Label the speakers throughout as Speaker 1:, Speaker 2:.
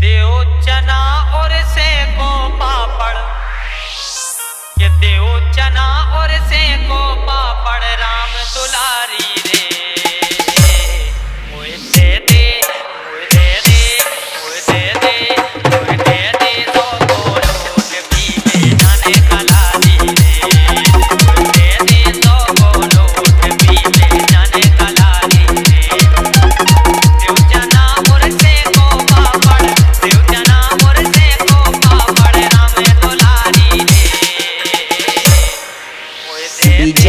Speaker 1: देव चना और से को पापड़। ये देव चना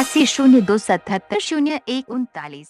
Speaker 2: पचासी शून्य दो सतहत्तर शून्य एक उनतालीस।